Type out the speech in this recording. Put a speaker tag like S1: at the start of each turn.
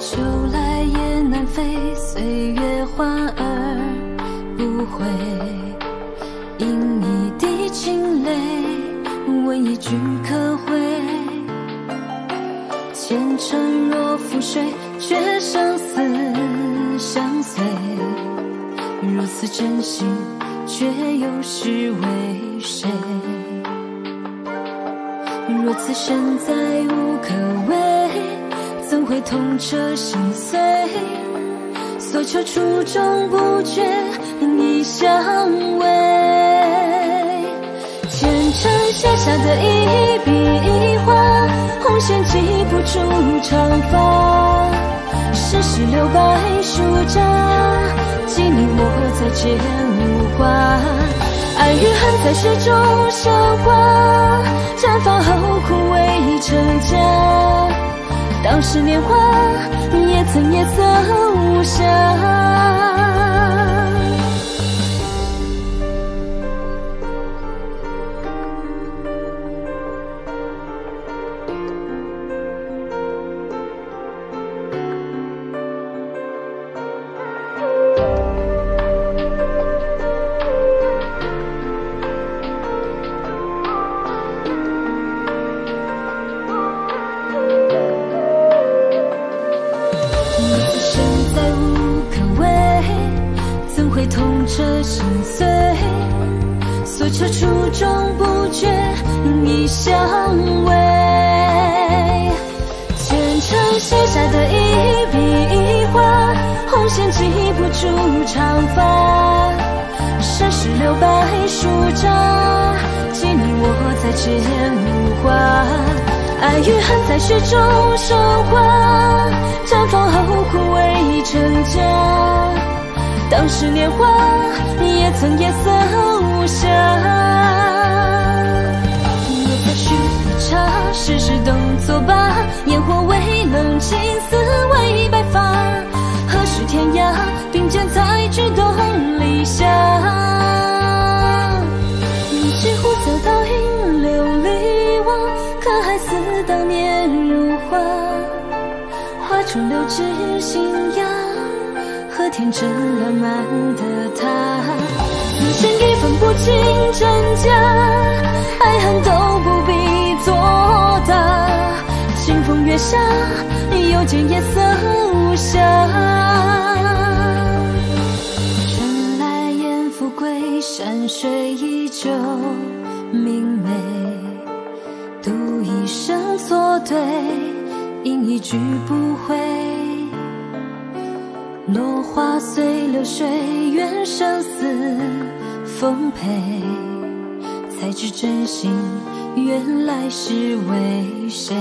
S1: 秋来也难飞岁月换而不悔饮一滴清泪问一句可会前尘若覆水却生死相随如此真心却又是为谁若此生再无会痛彻心碎？所求初衷不绝，亦相违。前尘写下的一笔一画，红线系不住长发。世事留白书札，记你我再见无话。爱与恨在水中消化，绽放后枯萎成痂。当时年华，也曾夜色身在无可畏，怎会痛彻心碎，所求初衷不绝，亦相违。前尘写下的一笔一画，红线系不住长发。世事留白书札，记你我再见无话。爱与恨在雪中升华，绽放后枯萎成痂。当时年华，也曾夜色无暇。若再续一场，世事都作罢。烟火未冷青丝未白发。当年如花？画中留至信仰。和天真烂漫的他，此生已分不清真假，爱恨都不必作答。清风月下，又见夜色无暇。春来雁复归，山水依旧明媚。对，饮一句不悔。落花随流水，愿生死奉陪。才知真心原来是为谁。